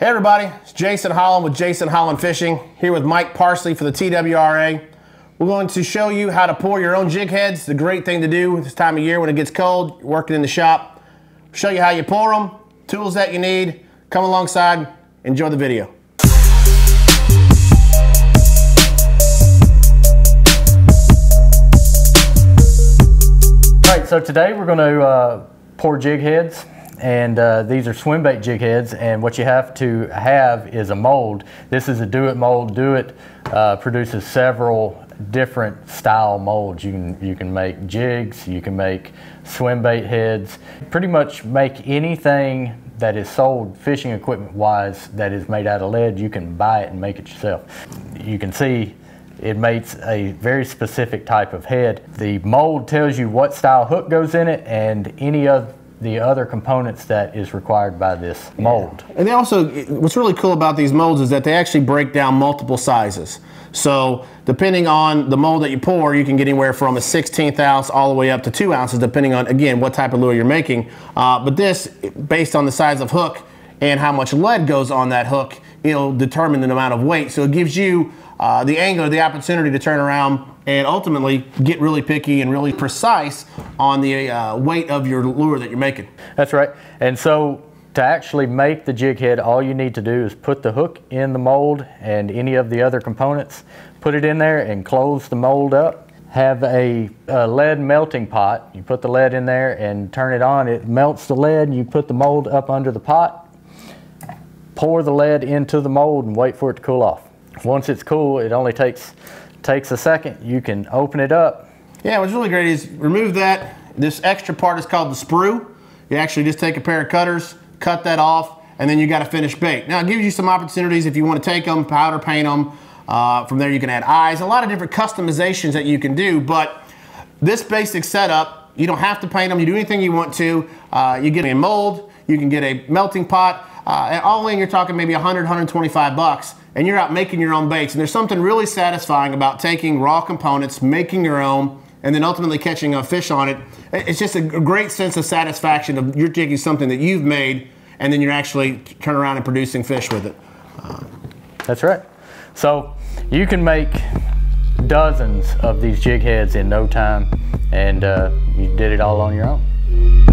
Hey everybody, it's Jason Holland with Jason Holland Fishing, here with Mike Parsley for the TWRA. We're going to show you how to pour your own jig heads. The great thing to do this time of year when it gets cold, working in the shop. Show you how you pour them, tools that you need. Come alongside, enjoy the video. All right, so today we're going to uh, pour jig heads and uh, these are swim bait jig heads and what you have to have is a mold. This is a Do It mold. Do It uh, produces several different style molds. You can, you can make jigs, you can make swim bait heads, pretty much make anything that is sold fishing equipment wise that is made out of lead, you can buy it and make it yourself. You can see it makes a very specific type of head. The mold tells you what style hook goes in it and any of the other components that is required by this mold. And they also, what's really cool about these molds is that they actually break down multiple sizes. So depending on the mold that you pour, you can get anywhere from a 16th ounce all the way up to two ounces, depending on, again, what type of lure you're making. Uh, but this, based on the size of hook and how much lead goes on that hook, it'll determine the amount of weight. So it gives you uh, the angle, the opportunity to turn around and ultimately get really picky and really precise on the uh, weight of your lure that you're making. That's right. And so to actually make the jig head, all you need to do is put the hook in the mold and any of the other components, put it in there and close the mold up. Have a, a lead melting pot. You put the lead in there and turn it on. It melts the lead. You put the mold up under the pot. Pour the lead into the mold and wait for it to cool off. Once it's cool, it only takes takes a second. You can open it up. Yeah, what's really great is remove that. This extra part is called the sprue. You actually just take a pair of cutters, cut that off, and then you got a finished bait. Now it gives you some opportunities if you want to take them, powder paint them. Uh, from there you can add eyes, a lot of different customizations that you can do, but this basic setup, you don't have to paint them, you do anything you want to. Uh, you get a mold, you can get a melting pot, and all in you're talking maybe 100, 125 bucks and you're out making your own baits. And there's something really satisfying about taking raw components, making your own, and then ultimately catching a fish on it. It's just a great sense of satisfaction of you're taking something that you've made and then you're actually turn around and producing fish with it. That's right. So you can make dozens of these jig heads in no time and uh, you did it all on your own.